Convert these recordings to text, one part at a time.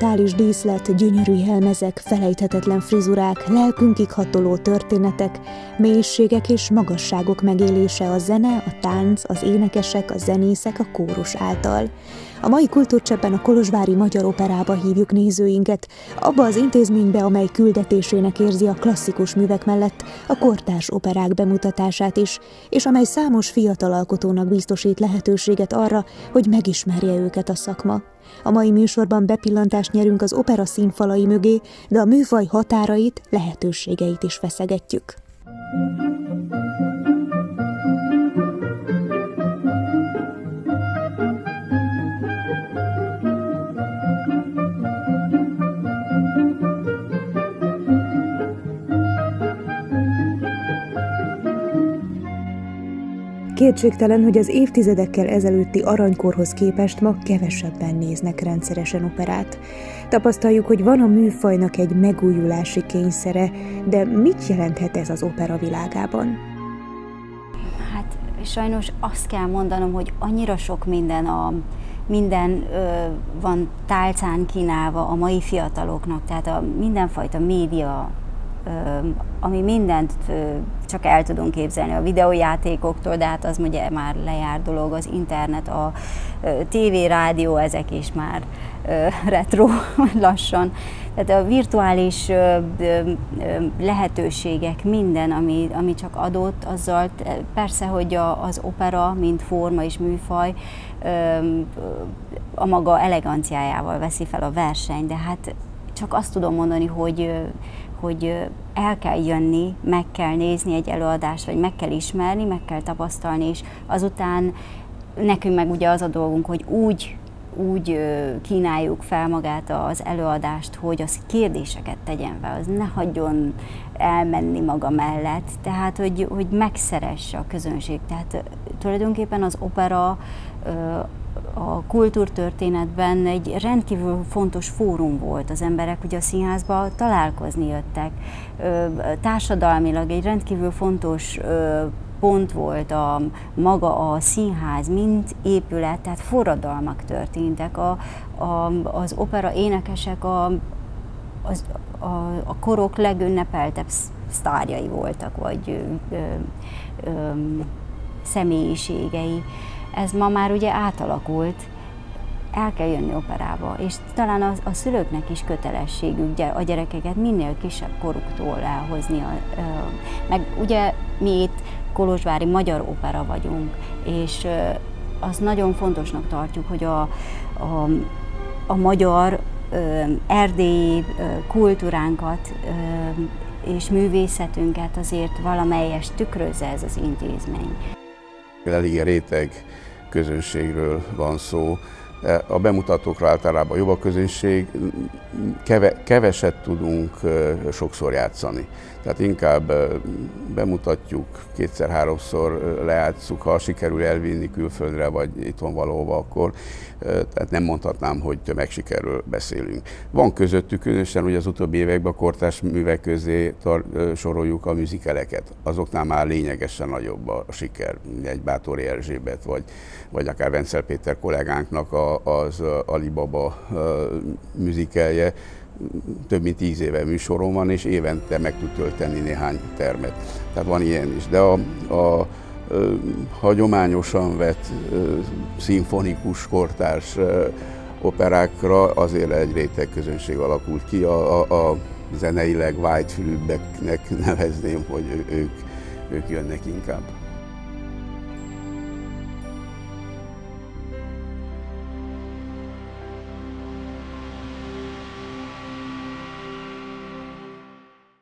monumentális díszlet, gyönyörű helmezek, felejthetetlen frizurák, lelkünkig hatoló történetek, mélységek és magasságok megélése a zene, a tánc, az énekesek, a zenészek, a kórus által. A mai kultúrcseppen a Kolozsvári Magyar Operába hívjuk nézőinket, abba az intézménybe, amely küldetésének érzi a klasszikus művek mellett a kortárs operák bemutatását is, és amely számos fiatal alkotónak biztosít lehetőséget arra, hogy megismerje őket a szakma. A mai műsorban bepillantást nyerünk az opera színfalai mögé, de a műfaj határait, lehetőségeit is feszegetjük. Kétségtelen, hogy az évtizedekkel ezelőtti aranykorhoz képest ma kevesebben néznek rendszeresen operát. Tapasztaljuk, hogy van a műfajnak egy megújulási kényszere, de mit jelenthet ez az opera világában? Hát sajnos azt kell mondanom, hogy annyira sok minden a minden ö, van tálcán kínálva a mai fiataloknak, tehát a mindenfajta média, ami mindent csak el tudunk képzelni, a videójátékoktól, de hát az ugye már lejár dolog, az internet, a TV, rádió, ezek is már retro lassan. Tehát a virtuális lehetőségek, minden, ami, ami csak adott, azzal persze, hogy a, az opera, mint forma és műfaj, a maga eleganciájával veszi fel a verseny, de hát csak azt tudom mondani, hogy hogy el kell jönni, meg kell nézni egy előadást, vagy meg kell ismerni, meg kell tapasztalni, és azután nekünk meg ugye az a dolgunk, hogy úgy úgy kínáljuk fel magát az előadást, hogy az kérdéseket tegyen fel, az ne hagyjon elmenni maga mellett, tehát hogy, hogy megszeresse a közönség. Tehát tulajdonképpen az opera a kultúrtörténetben egy rendkívül fontos fórum volt. Az emberek ugye a színházba találkozni jöttek. Társadalmilag egy rendkívül fontos pont volt a maga a színház, mint épület, tehát forradalmak történtek. A, a, az opera énekesek a, az, a, a korok legünnepeltebb sztárjai voltak, vagy ö, ö, ö, személyiségei ez ma már ugye átalakult, el kell jönni operába, és talán a, a szülőknek is kötelességük a gyerekeket minél kisebb koruktól elhozni. A, meg ugye mi itt Kolozsvári Magyar Opera vagyunk, és azt nagyon fontosnak tartjuk, hogy a, a, a magyar erdélyi kultúránkat és művészetünket azért valamelyes tükrözze ez az intézmény. Elég réteg közönségről van szó. A bemutatókra általában jobb a közönség, keve, keveset tudunk sokszor játszani. Tehát inkább bemutatjuk, kétszer-háromszor lejátszuk, ha sikerül elvinni külföldre, vagy itthon valahova, akkor tehát nem mondhatnám, hogy tömegsikerről beszélünk. Van közöttük, különösen hogy az utóbbi években a kortás művek közé soroljuk a műzikeleket. Azoknál már lényegesen nagyobb a siker, egy Bátori Erzsébet, vagy, vagy akár Vencel Péter kollégánknak a, az Alibaba műzikelje, több mint tíz éve műsorom van, és évente meg tud tölteni néhány termet. Tehát van ilyen is. De a, a hagyományosan vett ö, szimfonikus kortárs operákra azért egy réteg közönség alakult ki. A, a, a zeneileg whitefülűbbeknek nevezném, hogy ők, ők jönnek inkább.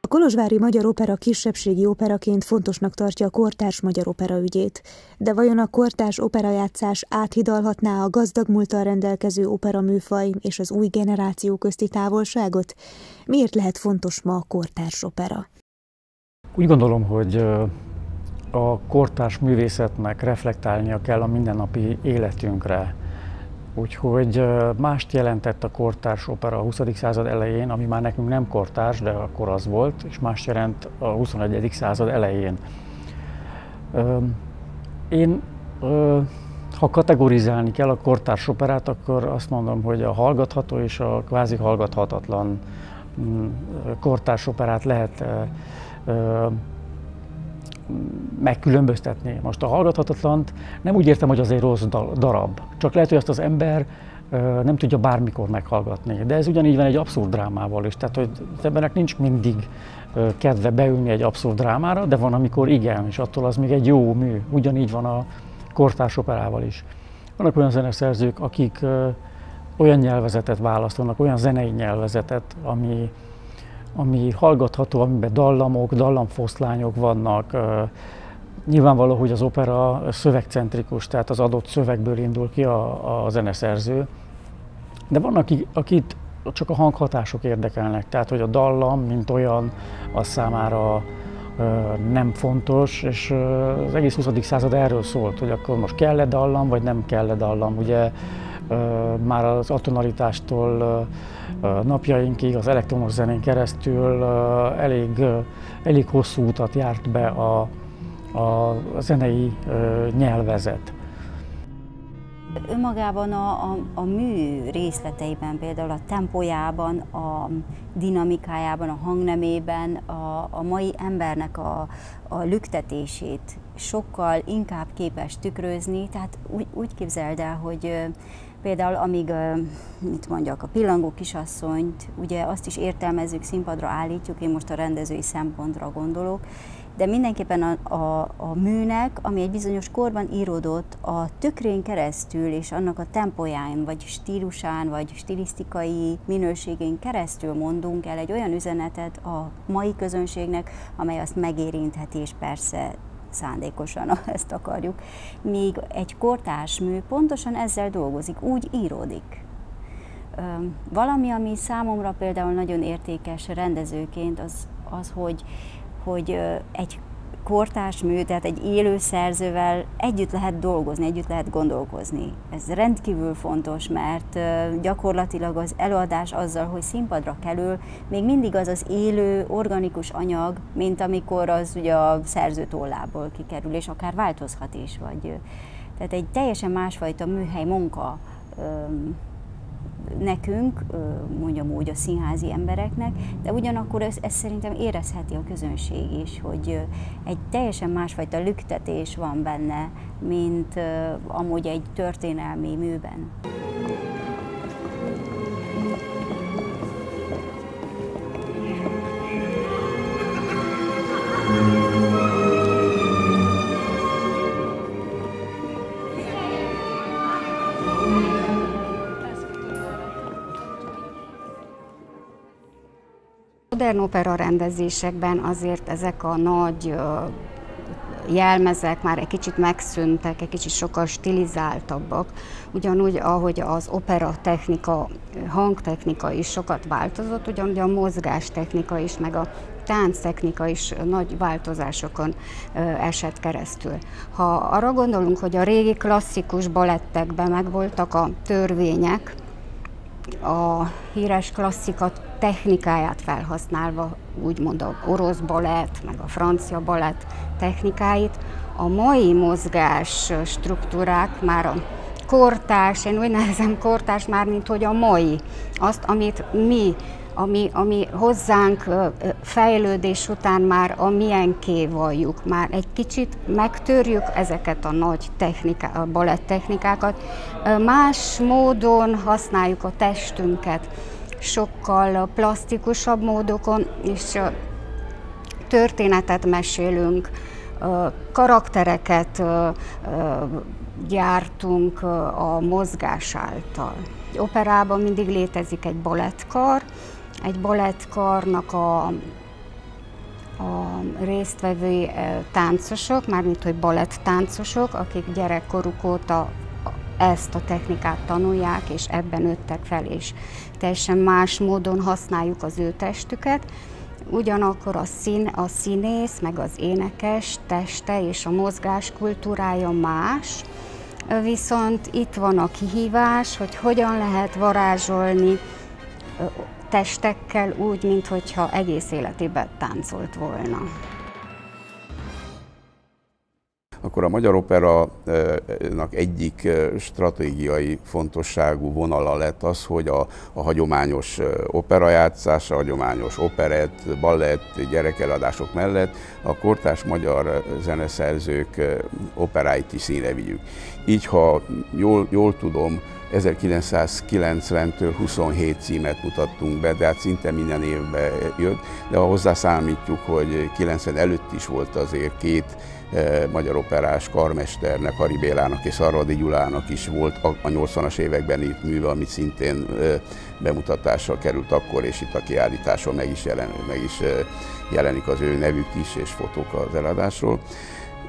Kolozsvári Magyar Opera kisebbségi operaként fontosnak tartja a kortárs magyar opera ügyét, de vajon a kortárs operajátszás áthidalhatná a gazdag múltal rendelkező opera műfaj és az új generáció közti távolságot? Miért lehet fontos ma a kortárs opera? Úgy gondolom, hogy a kortárs művészetnek reflektálnia kell a mindennapi életünkre, Úgyhogy mást jelentett a kortárs opera a 20. század elején, ami már nekünk nem kortárs, de akkor az volt, és más jelent a 21. század elején. Én ha kategorizálni kell a kortárs operát, akkor azt mondom, hogy a hallgatható és a kvázi hallgathatatlan mm, kortárs operát lehet megkülönböztetni. Most a hallgathatatlant nem úgy értem, hogy az egy rossz darab, csak lehet, hogy azt az ember nem tudja bármikor meghallgatni. De ez ugyanígy van egy abszurd drámával is, tehát hogy az embernek nincs mindig kedve beülni egy abszurd drámára, de van, amikor igen, és attól az még egy jó mű. Ugyanígy van a kortárs operával is. Vannak olyan zeneszerzők, akik olyan nyelvezetet választanak, olyan zenei nyelvezetet, ami, ami hallgatható, amiben dallamok, dallamfoszlányok vannak. Nyilvánvaló, hogy az opera szövegcentrikus, tehát az adott szövegből indul ki a, a zeneszerző. De van, akik, akit csak a hanghatások érdekelnek, tehát hogy a dallam, mint olyan, az számára nem fontos, és az egész 20. század erről szólt, hogy akkor most kell-e dallam, vagy nem kell-e dallam. Ugye már az atonalitástól napjainkig, az elektromos zenén keresztül elég, elég hosszú utat járt be a, a zenei nyelvezet. Önmagában a, a, a mű részleteiben, például a tempójában, a dinamikájában, a hangnemében, a, a mai embernek a, a lüktetését sokkal inkább képes tükrözni, tehát úgy, úgy képzeld el, hogy például amíg, mit mondjak, a pillangó kisasszonyt, ugye azt is értelmezzük, színpadra állítjuk, én most a rendezői szempontra gondolok, de mindenképpen a, a, a műnek, ami egy bizonyos korban íródott, a tükrén keresztül és annak a tempóján, vagy stílusán, vagy stilisztikai minőségén keresztül mondunk el egy olyan üzenetet a mai közönségnek, amely azt megérintheti, és persze szándékosan ezt akarjuk. Míg egy kortárs mű pontosan ezzel dolgozik, úgy íródik. Valami, ami számomra például nagyon értékes rendezőként, az, az hogy hogy egy kortárs mű, tehát egy élő szerzővel együtt lehet dolgozni, együtt lehet gondolkozni. Ez rendkívül fontos, mert gyakorlatilag az előadás azzal, hogy színpadra kerül, még mindig az az élő, organikus anyag, mint amikor az ugye a szerző tollából kikerül, és akár változhat is. Vagy, tehát egy teljesen másfajta műhely munka nekünk, mondjam úgy a színházi embereknek, de ugyanakkor ez, ez szerintem érezheti a közönség is, hogy egy teljesen másfajta lüktetés van benne, mint amúgy egy történelmi műben. Modern opera rendezésekben azért ezek a nagy jelmezek már egy kicsit megszűntek, egy kicsit sokkal stilizáltabbak, ugyanúgy, ahogy az opera technika, hangtechnika is sokat változott, ugyanúgy a mozgástechnika is, meg a tánctechnika is nagy változásokon esett keresztül. Ha arra gondolunk, hogy a régi klasszikus balettekben megvoltak a törvények, a híres klasszika technikáját felhasználva, úgymond a orosz balett, meg a francia balett technikáit, a mai mozgás struktúrák már a kortás, én úgy nevezem kortás már, mint hogy a mai, azt, amit mi ami, ami hozzánk fejlődés után már a milyenké valljuk. Már egy kicsit megtörjük ezeket a nagy techniká, a balett technikákat, más módon használjuk a testünket, sokkal plastikusabb módokon, és történetet mesélünk, karaktereket gyártunk a mozgás által. Egy operában mindig létezik egy balettkar, egy balettkarnak a, a résztvevői táncosok, mármint hogy balett táncosok, akik gyerekkoruk óta ezt a technikát tanulják, és ebben nőttek fel, és teljesen más módon használjuk az ő testüket. Ugyanakkor a, szín, a színész, meg az énekes teste és a mozgás kultúrája más, viszont itt van a kihívás, hogy hogyan lehet varázsolni testekkel úgy, mintha egész életében táncolt volna. Akkor a Magyar Opera-nak egyik stratégiai fontosságú vonala lett az, hogy a, a hagyományos operajátszás, a hagyományos operett, ballett, gyerekeladások mellett a kortás magyar zeneszerzők operáit is színre vigyük. Így, ha jól, jól tudom, 1990-től 27 címet mutattunk be, de hát szinte minden évben jött, de ha hozzá számítjuk, hogy 90 előtt is volt azért két magyar operás karmesternek, Hari Bélának és Szarvadi Gyulának is volt a 80-as években írt műve, amit szintén eh, bemutatásra került akkor, és itt a kiállításon meg is, jelen, meg is eh, jelenik az ő nevük is, és fotók az eladásról.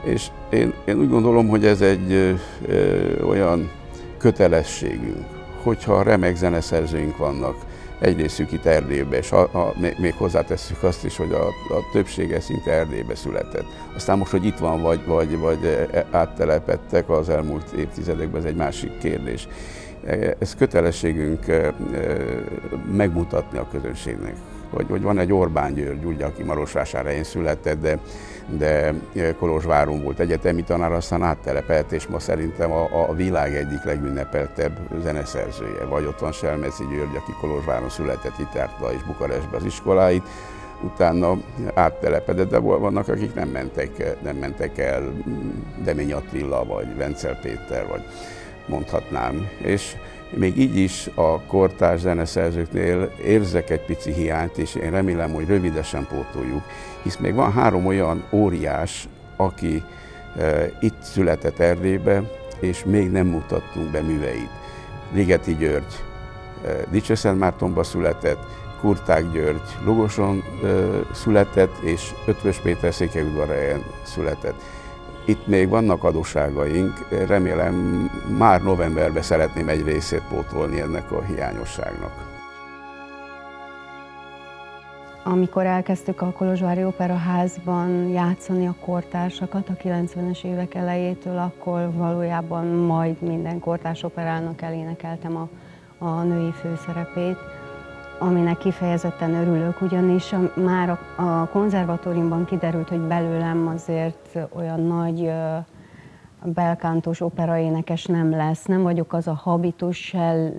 És én, én úgy gondolom, hogy ez egy ö, olyan kötelességünk, hogyha remek zeneszerzőink vannak, egy részük itt Erdélybe, és a, a, még hozzátesszük azt is, hogy a, a többsége szinte Erdélybe született. Aztán most, hogy itt van, vagy, vagy, vagy e, áttelepettek az elmúlt évtizedekben, ez egy másik kérdés. E, ez kötelességünk e, megmutatni a közönségnek, hogy, hogy van egy Orbán György, ugye, aki Marosvásárhelyén született, de de Kolozsváron volt egyetemi tanár, aztán áttelepelt, és ma szerintem a, a világ egyik legünnepeltebb zeneszerzője. Vagy ott van Selmeci György, aki Kolozsváron született, itt járta és Bukarestbe az iskoláit, utána áttelepedett, de vannak, akik nem mentek, nem mentek el, Demény Attila, vagy Vencel Péter, vagy mondhatnám. És még így is a kortárs zeneszerzőknél érzek egy pici hiányt, és én remélem, hogy rövidesen pótoljuk, hisz még van három olyan óriás, aki e, itt született Erdélybe, és még nem mutattunk be műveit. Ligeti György e, Dicsőszentmártonba született, Kurták György Lugoson e, született, és Ötvös Péter Székelyudvarhelyen született itt még vannak adóságaink, remélem már novemberben szeretném egy részét pótolni ennek a hiányosságnak. Amikor elkezdtük a Kolozsvári Operaházban játszani a kortársakat a 90-es évek elejétől, akkor valójában majd minden kortárs operának elénekeltem a, a női főszerepét aminek kifejezetten örülök, ugyanis már a, a konzervatóriumban kiderült, hogy belőlem azért olyan nagy belkántos operaénekes nem lesz. Nem vagyok az a habitus se,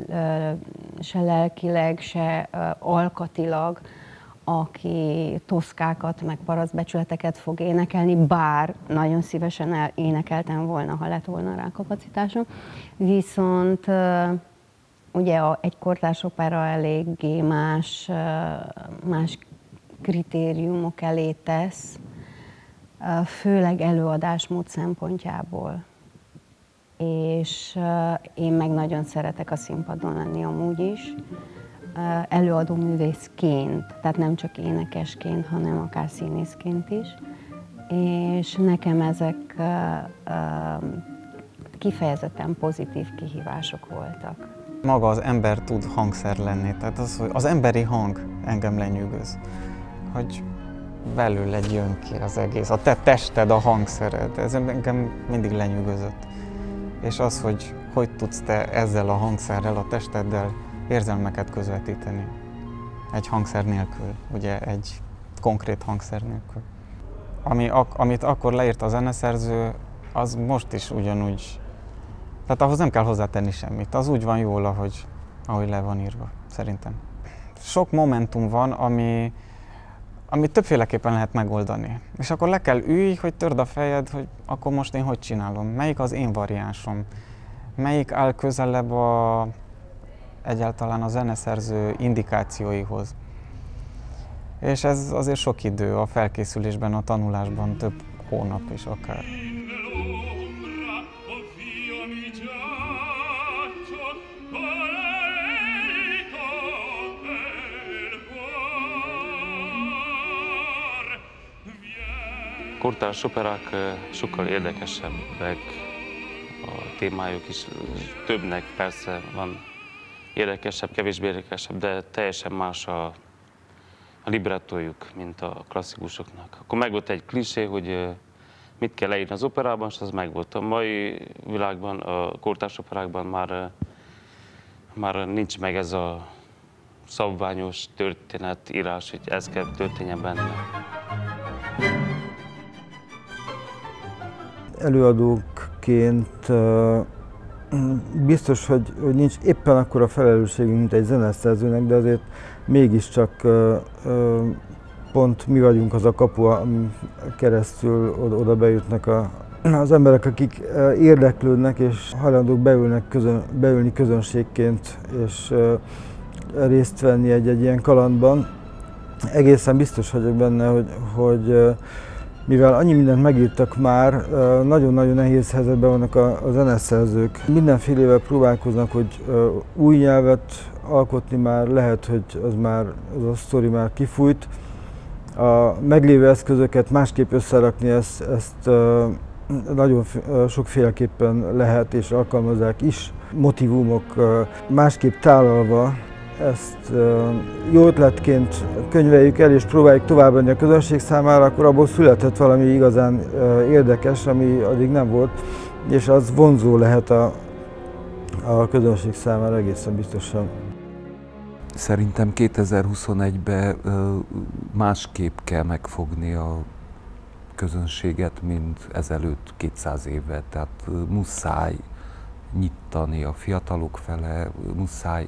se lelkileg, se alkatilag, aki toszkákat, meg paraszbecsületeket fog énekelni, bár nagyon szívesen énekeltem volna, ha lett volna rá kapacitásom. Viszont ugye a, egy kortárs opera eléggé más, más kritériumok elé tesz, főleg előadásmód szempontjából. És én meg nagyon szeretek a színpadon lenni amúgy is, előadó művészként, tehát nem csak énekesként, hanem akár színészként is. És nekem ezek kifejezetten pozitív kihívások voltak. Maga az ember tud hangszer lenni, tehát az, hogy az emberi hang engem lenyűgöz, hogy belőle jön ki az egész, a te tested, a hangszered, ez engem mindig lenyűgözött. És az, hogy hogy tudsz te ezzel a hangszerrel, a testeddel érzelmeket közvetíteni. Egy hangszer nélkül, ugye egy konkrét hangszer nélkül. Ami, ak, amit akkor leírt a zeneszerző, az most is ugyanúgy tehát ahhoz nem kell hozzátenni semmit. Az úgy van jól, ahogy, ahogy le van írva, szerintem. Sok momentum van, ami, amit többféleképpen lehet megoldani. És akkor le kell ülj, hogy törd a fejed, hogy akkor most én hogy csinálom, melyik az én variánsom, melyik áll közelebb a, egyáltalán a zeneszerző indikációihoz. És ez azért sok idő a felkészülésben, a tanulásban, több hónap is akár. Kortárs operák sokkal érdekesebbek, a témájuk is többnek persze van érdekesebb, kevésbé érdekesebb, de teljesen más a, a librettójuk, mint a klasszikusoknak. Akkor meg volt egy klisé, hogy mit kell leírni az operában, és az megvolt. A mai világban, a kortárs operákban már, már nincs meg ez a szabványos történetírás, hogy ez kell történjen benne. Előadóként biztos, hogy, hogy nincs éppen akkora felelősségünk, mint egy zeneszerzőnek, de azért mégiscsak pont mi vagyunk az a kapu, keresztül oda, oda bejutnak a, az emberek, akik érdeklődnek és hajlandók beülnek közön, beülni közönségként és részt venni egy-egy ilyen kalandban. Egészen biztos vagyok benne, hogy, hogy mivel annyi mindent megírtak már, nagyon-nagyon nehéz helyzetben vannak a, zeneszerzők. Mindenfélevel próbálkoznak, hogy új nyelvet alkotni már, lehet, hogy az már, az a sztori már kifújt. A meglévő eszközöket másképp összerakni, ezt, ezt nagyon sokféleképpen lehet és alkalmazzák is. Motivumok másképp tálalva ezt jó ötletként könyveljük el és próbáljuk továbbadni a közönség számára, akkor abból született valami igazán érdekes, ami addig nem volt, és az vonzó lehet a, a közönség számára egészen biztosan. Szerintem 2021-ben másképp kell megfogni a közönséget, mint ezelőtt 200 éve. Tehát muszáj nyitani a fiatalok fele, muszáj,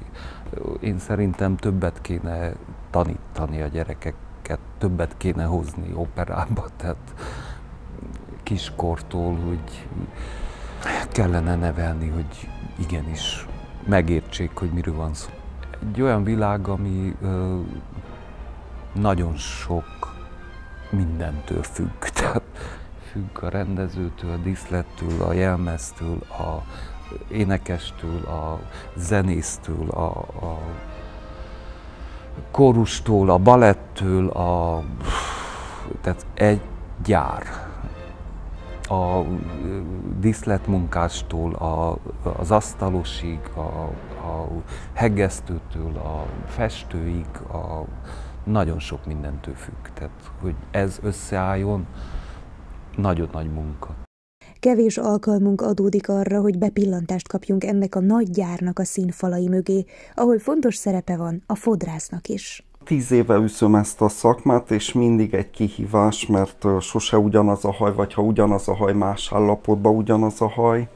én szerintem többet kéne tanítani a gyerekeket, többet kéne hozni operába, tehát kiskortól, hogy kellene nevelni, hogy igenis megértsék, hogy miről van szó. Egy olyan világ, ami ö, nagyon sok mindentől függ. Tehát függ a rendezőtől, a díszlettől, a jelmeztől, a énekestől, a zenésztől, a, a kórustól, a balettől, a, tehát egy gyár. A díszletmunkástól, a, az asztalosig, a, a hegesztőtől, a festőig, a, nagyon sok mindentől függ. Tehát, hogy ez összeálljon, nagyon nagy munka. Kevés alkalmunk adódik arra, hogy bepillantást kapjunk ennek a nagy gyárnak a színfalai mögé, ahol fontos szerepe van a fodrásznak is. Tíz éve üszöm ezt a szakmát, és mindig egy kihívás, mert sose ugyanaz a haj, vagy ha ugyanaz a haj, más állapotban ugyanaz a haj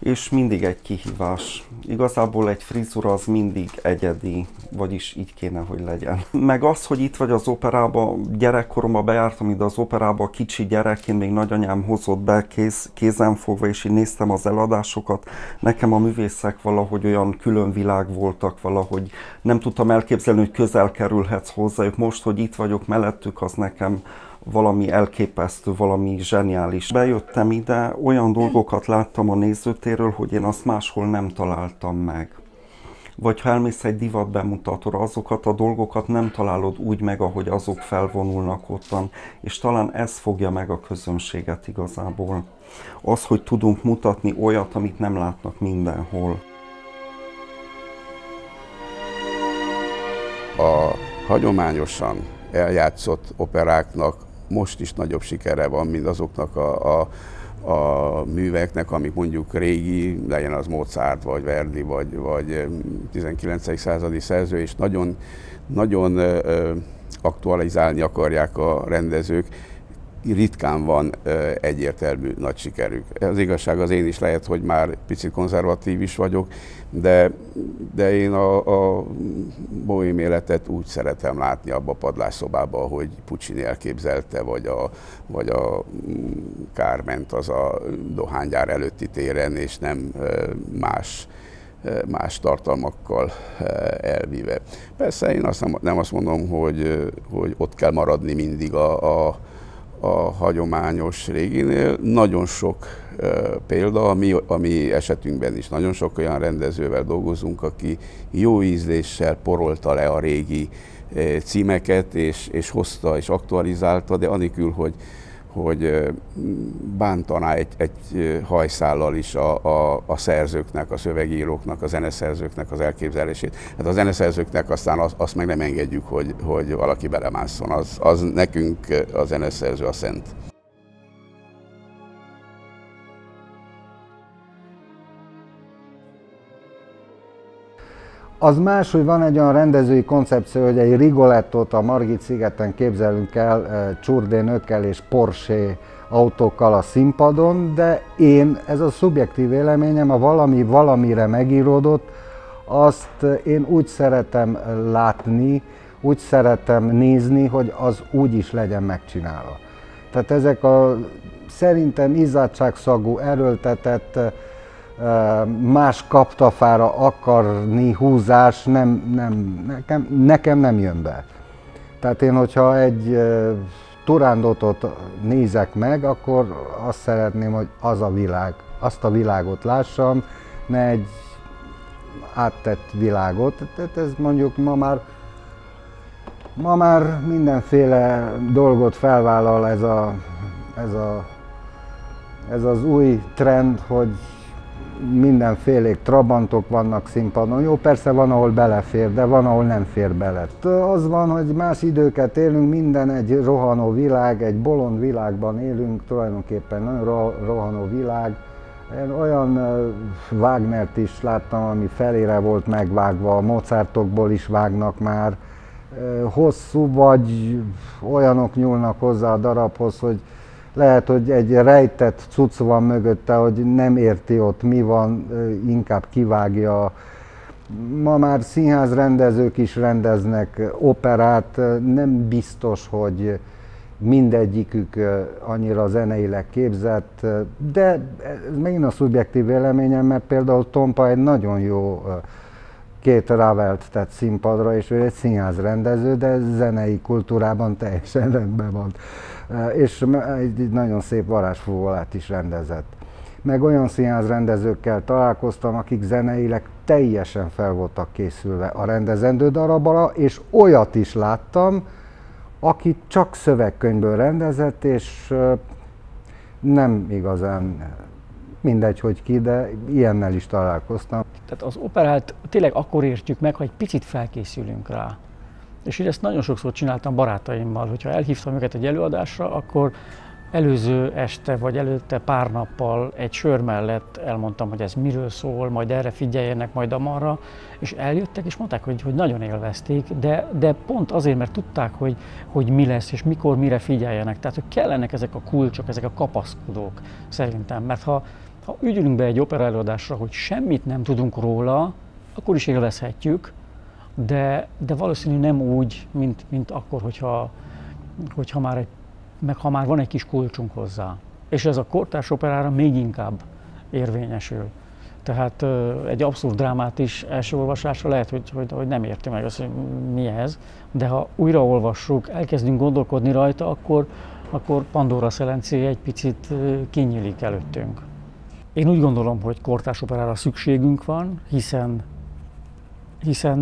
és mindig egy kihívás. Igazából egy frizura az mindig egyedi, vagyis így kéne, hogy legyen. Meg az, hogy itt vagy az operába, gyerekkoromban bejártam ide az operába, kicsi gyerekként még nagyanyám hozott be kéz, kézen fogva, és én néztem az eladásokat. Nekem a művészek valahogy olyan külön világ voltak, valahogy nem tudtam elképzelni, hogy közel kerülhetsz hozzájuk. Most, hogy itt vagyok mellettük, az nekem valami elképesztő, valami zseniális. Bejöttem ide, olyan dolgokat láttam a nézőtéről, hogy én azt máshol nem találtam meg. Vagy ha elmész egy divat bemutatóra, azokat a dolgokat nem találod úgy meg, ahogy azok felvonulnak ottan, és talán ez fogja meg a közönséget igazából. Az, hogy tudunk mutatni olyat, amit nem látnak mindenhol. A hagyományosan eljátszott operáknak most is nagyobb sikere van, mint azoknak a, a, a műveknek, amik mondjuk régi, legyen az Mozart, vagy Verdi, vagy, vagy 19. századi szerző, és nagyon, nagyon aktualizálni akarják a rendezők ritkán van egyértelmű nagy sikerük. Az igazság az én is lehet, hogy már picit konzervatív is vagyok, de, de én a, a bohém életet úgy szeretem látni abba a padlásszobába, hogy Puccini elképzelte, vagy a, vagy a Kárment az a dohánygyár előtti téren, és nem más más tartalmakkal elvíve. Persze én azt nem, nem azt mondom, hogy, hogy ott kell maradni mindig a, a a hagyományos réginél. Nagyon sok példa, a mi, a mi esetünkben is nagyon sok olyan rendezővel dolgozunk, aki jó ízléssel porolta le a régi címeket, és, és hozta és aktualizálta, de anélkül, hogy hogy bántaná egy, egy hajszállal is a, a, a szerzőknek, a szövegíróknak, a zeneszerzőknek az elképzelését. Hát a zeneszerzőknek aztán azt, azt meg nem engedjük, hogy, hogy valaki belemásszon. Az, az nekünk a zeneszerző a szent. Az más, hogy van egy olyan rendezői koncepció, hogy egy Rigolettot a Margit szigeten képzelünk el csurdénökkel és Porsche autókkal a színpadon, de én, ez a szubjektív véleményem, ha valami valamire megíródott, azt én úgy szeretem látni, úgy szeretem nézni, hogy az úgy is legyen megcsinálva. Tehát ezek a szerintem izzadságszagú, erőltetett, más kaptafára akarni húzás nem, nem, nekem, nekem nem jön be. Tehát én, hogyha egy turándotot nézek meg, akkor azt szeretném, hogy az a világ, azt a világot lássam, ne egy áttett világot. Tehát ez mondjuk ma már ma már mindenféle dolgot felvállal ez, a, ez, a, ez az új trend, hogy mindenfélék trabantok vannak színpadon. Jó, persze van, ahol belefér, de van, ahol nem fér bele. Az van, hogy más időket élünk, minden egy rohanó világ, egy bolond világban élünk, tulajdonképpen nagyon rohanó világ. Én olyan Wagnert is láttam, ami felére volt megvágva, Mozartokból is vágnak már. Hosszú vagy olyanok nyúlnak hozzá a darabhoz, hogy lehet, hogy egy rejtett cucc van mögötte, hogy nem érti ott mi van, inkább kivágja. Ma már színházrendezők is rendeznek operát, nem biztos, hogy mindegyikük annyira zeneileg képzett, de ez megint a szubjektív véleményem, mert például Tompa egy nagyon jó két Ravelt tett színpadra, és ő egy színházrendező, de zenei kultúrában teljesen rendben van. És egy nagyon szép varázsfúvolát is rendezett. Meg olyan színházrendezőkkel találkoztam, akik zeneileg teljesen fel voltak készülve a rendezendő darabra, és olyat is láttam, aki csak szövegkönyvből rendezett, és nem igazán mindegy, hogy ki, de ilyennel is találkoztam. Tehát az operát tényleg akkor értjük meg, ha egy picit felkészülünk rá. És így ezt nagyon sokszor csináltam barátaimmal, hogyha elhívtam őket egy előadásra, akkor előző este vagy előtte pár nappal egy sör mellett elmondtam, hogy ez miről szól, majd erre figyeljenek, majd amarra, és eljöttek és mondták, hogy, hogy nagyon élvezték, de, de pont azért, mert tudták, hogy, hogy mi lesz, és mikor, mire figyeljenek. Tehát, hogy kellenek ezek a kulcsok, ezek a kapaszkodók szerintem, mert ha, ha ügyülünk be egy opera előadásra, hogy semmit nem tudunk róla, akkor is élvezhetjük, de, de valószínű nem úgy, mint, mint akkor, hogyha, hogyha már egy, meg ha már van egy kis kulcsunk hozzá. És ez a kortárs operára még inkább érvényesül. Tehát egy abszurd drámát is első olvasásra lehet, hogy, hogy, hogy nem érti meg azt, hogy mi ez, de ha újraolvassuk, elkezdünk gondolkodni rajta, akkor, akkor Pandora szelencé egy picit kinyílik előttünk. Én úgy gondolom, hogy kortárs operára szükségünk van, hiszen hiszen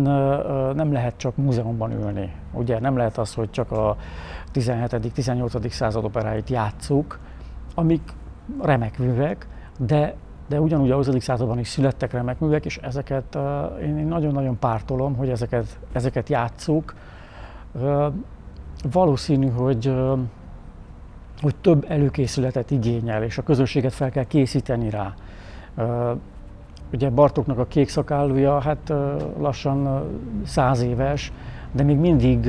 nem lehet csak múzeumban ülni. Ugye nem lehet az, hogy csak a 17.-18. század operáit játsszuk, amik remek művek, de, de ugyanúgy a 20. században is születtek remek művek, és ezeket én nagyon-nagyon pártolom, hogy ezeket, ezeket játsszuk. Valószínű, hogy hogy több előkészületet igényel, és a közösséget fel kell készíteni rá. Ugye Bartoknak a kék szakállúja hát lassan száz éves, de még mindig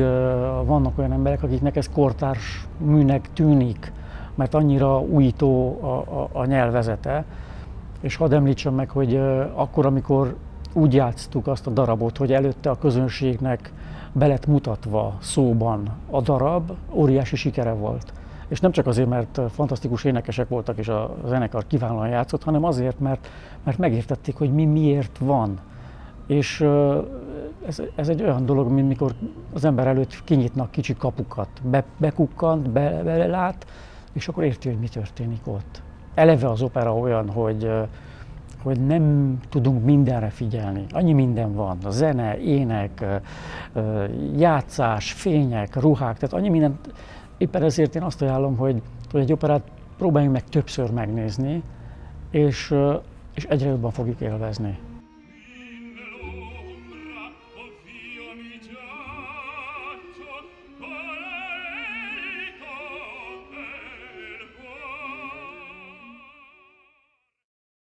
vannak olyan emberek, akiknek ez kortárs műnek tűnik, mert annyira újító a, a, a nyelvezete. És hadd említsem meg, hogy akkor, amikor úgy játsztuk azt a darabot, hogy előtte a közönségnek belet mutatva szóban a darab, óriási sikere volt. És nem csak azért, mert fantasztikus énekesek voltak és a zenekar kiválóan játszott, hanem azért, mert, mert megértették, hogy mi miért van. És ez, ez egy olyan dolog, mint mikor az ember előtt kinyitnak kicsi kapukat. Be, bekukkant, be, belelát, és akkor érti, hogy mi történik ott. Eleve az opera olyan, hogy, hogy nem tudunk mindenre figyelni. Annyi minden van. A zene, ének, játszás, fények, ruhák, tehát annyi mindent Éppen ezért én azt ajánlom, hogy, hogy egy operát próbáljunk meg többször megnézni, és, és egyre jobban fogjuk élvezni.